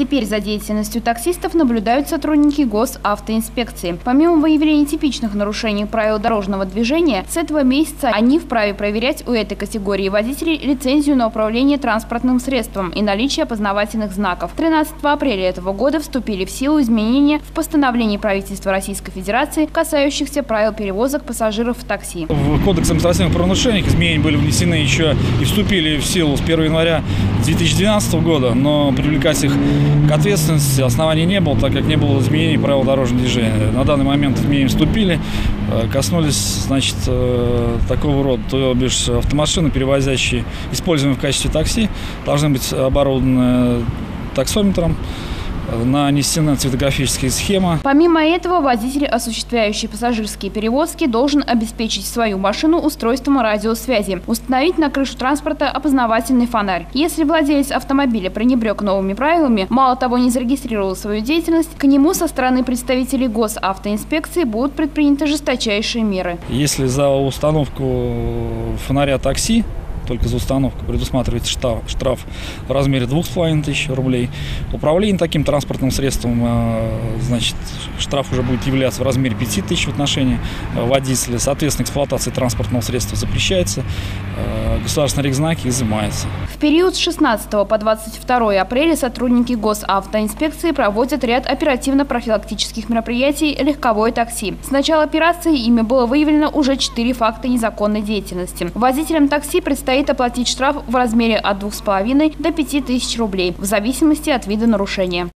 Теперь за деятельностью таксистов наблюдают сотрудники госавтоинспекции. Помимо выявления типичных нарушений правил дорожного движения, с этого месяца они вправе проверять у этой категории водителей лицензию на управление транспортным средством и наличие опознавательных знаков. 13 апреля этого года вступили в силу изменения в постановлении правительства Российской Федерации, касающихся правил перевозок пассажиров в такси. В Кодекс административных правонарушений изменения были внесены еще и вступили в силу с 1 января 2012 года, но привлекать их к ответственности оснований не было, так как не было изменений правил дорожного движения. На данный момент изменения вступили, э, коснулись значит, э, такого рода, то бишь автомашины, перевозящие, используемые в качестве такси, должны быть оборудованы таксометром, нанесена цветографическая схема. Помимо этого, водитель, осуществляющий пассажирские перевозки, должен обеспечить свою машину устройством радиосвязи, установить на крышу транспорта опознавательный фонарь. Если владелец автомобиля пренебрег новыми правилами, мало того не зарегистрировал свою деятельность, к нему со стороны представителей госавтоинспекции будут предприняты жесточайшие меры. Если за установку фонаря такси только за установку предусматривается штраф, штраф в размере 2500 рублей. Управление таким транспортным средством, э, значит, штраф уже будет являться в размере 5000 в отношении э, водителя. Соответственно, эксплуатация транспортного средства запрещается, э, государственные регзнаки изымаются. В период с 16 по 22 апреля сотрудники госавтоинспекции проводят ряд оперативно-профилактических мероприятий «Легковое такси». С начала операции ими было выявлено уже 4 факта незаконной деятельности. Водителям такси предстоит предстоит оплатить штраф в размере от 2,5 до 5 тысяч рублей в зависимости от вида нарушения.